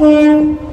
嗯